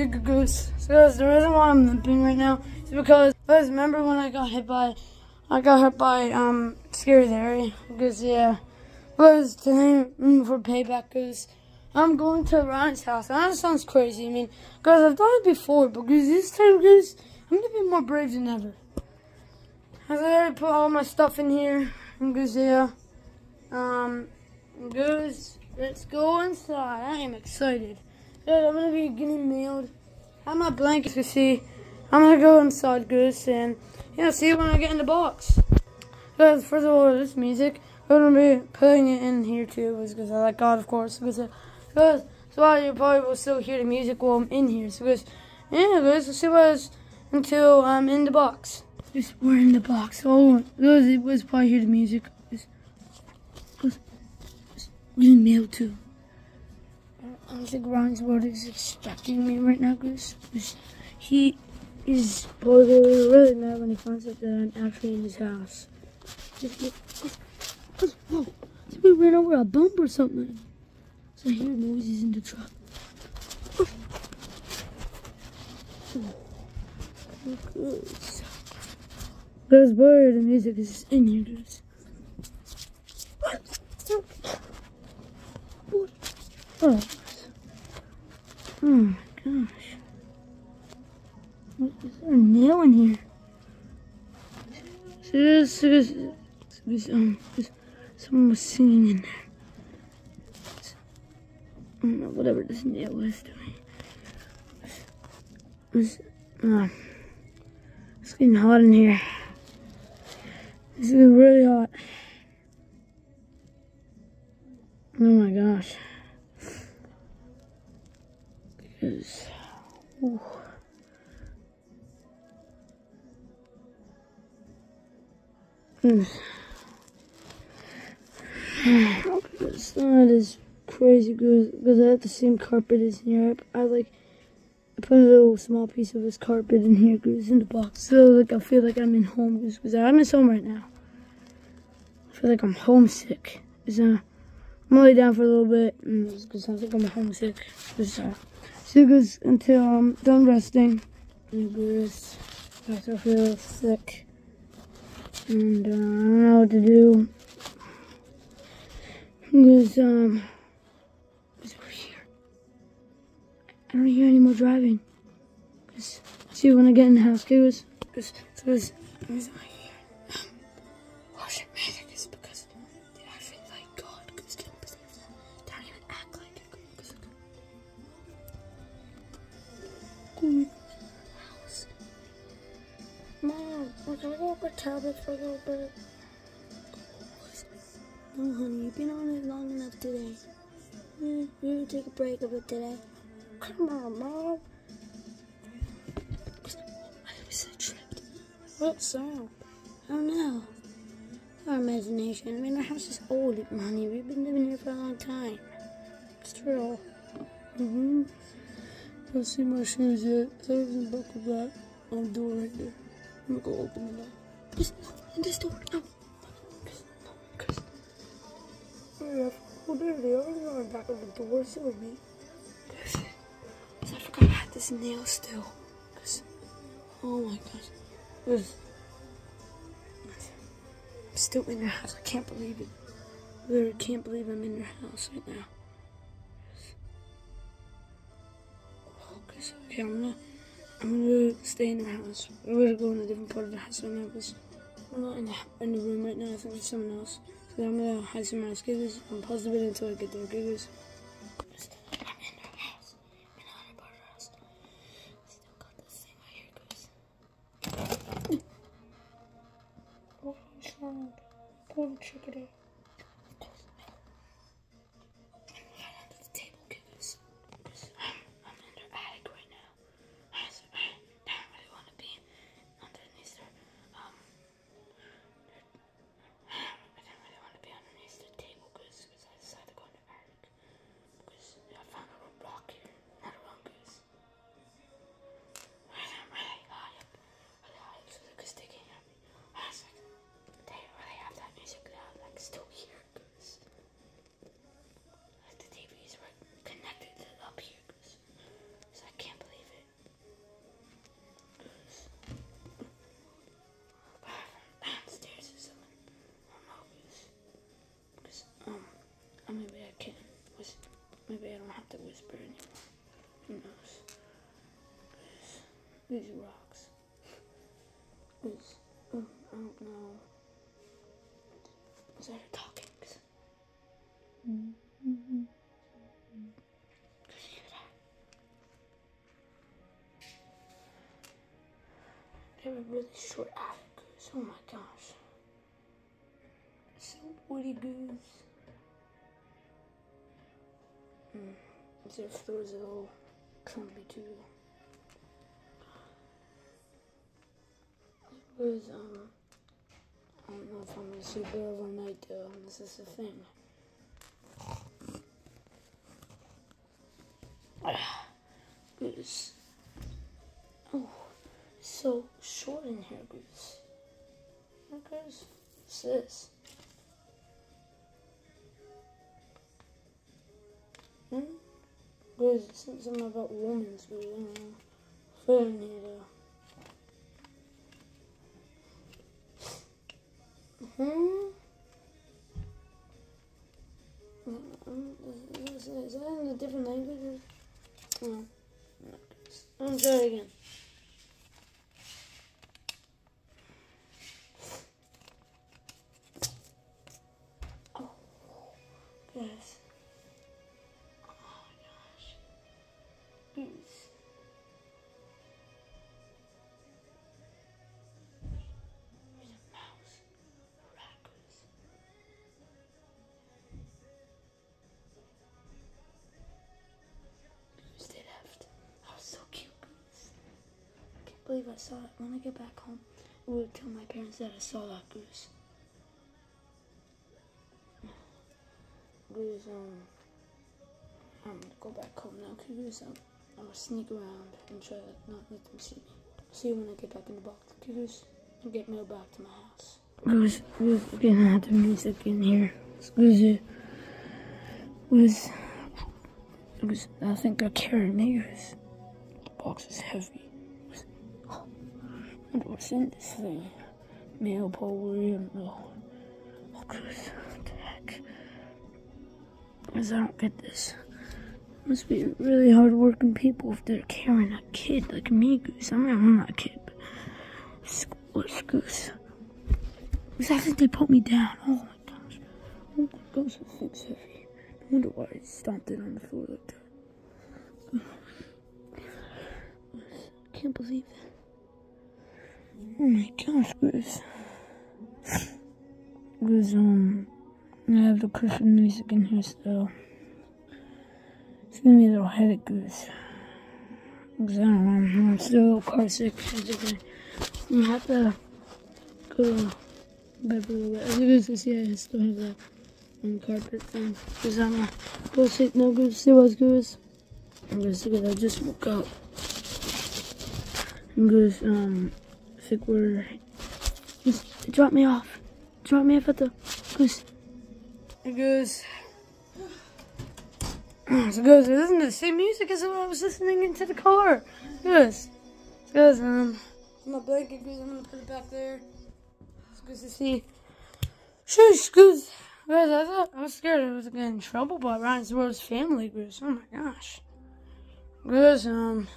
Big Goose. So guys, the reason why I'm limping right now is because guys, remember when I got hit by I got hit by um Scary Larry? Because yeah. Because today for payback because I'm going to Ryan's house. And that sounds crazy. I mean, guys, I've done it before, but because this time, guys, I'm gonna be more brave than ever. I already put all my stuff in here. Because yeah. Um goes let's go inside. I am excited. Good, I'm gonna be getting mailed. I have my blankets to see. I'm gonna go inside, Goose, and yeah, see when I get in the box. Guys, first of all, this music, I'm gonna be putting it in here too, because I like God, of course. Because, uh, guys, so why you probably will still hear the music while I'm in here. So, guys, yeah, guys, we'll see what until I'm in the box. Just we're in the box. Oh, guys, it was probably hear the music. Just, just, just, getting mail too. I don't think Ryan's world is expecting me right now, because he is probably really mad when he finds out that I'm actually in his house. Whoa, we ran over a bump or something. So I hear noises in the truck. Guys, where the music is in here, guys. Oh. Oh my gosh. What, is there a nail in here? This, this, um, someone was singing in there. I don't know, whatever this nail is doing. Uh, it's getting hot in here. This is really hot. Oh my gosh is. Ooh. It's not as crazy good because I have the same carpet as in Europe. I like I put a little small piece of this carpet in here because it's in the box. So like I feel like I'm in home because I'm in home right now. I feel like I'm homesick. Uh, I'm only down for a little bit because I think I'm homesick. So goes until I'm done resting. And goes after I feel sick. And uh, I don't know what to do. Because, um, it's over here. I don't hear any more driving. Cause, see, when I get in the house, because, because, because, tablet for a little bit? No, honey, you've been on it long enough today. You need to take a break of it today. Come on, Mom. I was so tripped. What sound? I don't know. Our imagination. I mean, our house is old, honey. We've been living here for a long time. It's true. Mm-hmm. Don't see my shoes yet. So I wasn't buckled that on the door right there. I'm gonna go open it door. In this door. No. Yeah, oh, there they are. They're on the back of the door. Sit with me. Chris. I forgot I had this nail still. Cause, oh my gosh. Cause, I'm still in their house. I can't believe it. I literally can't believe I'm in their house right now. Okay, I'm gonna. I'm gonna stay in the house. We're gonna go in a different part of the house right now we're not in the, in the room right now. I think there's someone else. So I'm gonna hide some else. Giggles. I'm pause the video until I get there. Giggles. I'm house. I'm maybe I don't have to whisper anymore. Who knows? These rocks. These, oh, I don't know. Is that talking? Mm -hmm. They a really short attic goose. Oh my gosh. So woody goose. Mm. Their floor's a little clumpy too. It was, um, I don't know if I'm gonna sleep there overnight though. This is the thing. Goose. Oh, so short in here, Goose. What? What's this? Hmm? Goose, something about women's. Put here though. Hmm? Is, that in a different language? No. I'm try again. Saw it. When I get back home, I will tell my parents that I saw that goose. Goose, um, I'm gonna go back home now. Goose, um, I'm gonna sneak around and try to not let them see me. See you when I get back in the box. Goose, and get mail back to my house. Goose, Goose, again, I have the music in here. Goose, was, was, I think they're carrying me. Goose. The box is heavy what's in this thing? Mail William. No. Oh, Goose. What the heck? Because I don't get this. Must be really hard working people if they're carrying a kid like me, Goose. I mean, I'm not a kid, but Goose? Because I think they put me down. Oh my gosh. Oh my gosh, this thing's heavy. I wonder why I stomped it on the floor like that. I can't believe that. Oh my gosh. Goose, um, I have the Christian music in here still. It's gonna be a little headache, Goose. Because I don't know, I'm still a little car sick. I'm gonna have to go to bed for a little bit. As you guys can see, I still have that on the carpet thing. Because I'm gonna go sit, no Goose, see what's Goose. I'm gonna see I just woke up. Goose, um, think we're... Just drop me off. Drop me off at the goose. Hey, goose. So goes, isn't the same music as when I was listening into the car. Goose. Goose, um, my blanket, goose, I'm gonna put it back there. It's good to see. Shush, goose. Goose, I thought, I was scared I was getting in trouble by Ryan World's family, goose. Oh my gosh. Goose, um,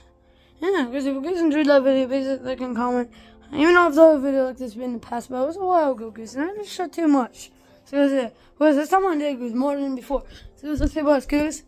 yeah, goose, if you guys enjoyed that video, please like and comment. I even though I've done a video like this in the past, but it was a while ago, and I didn't show too much. So it was it. Well, this time I did, guys, more than before. So let's see what's goose.